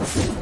you.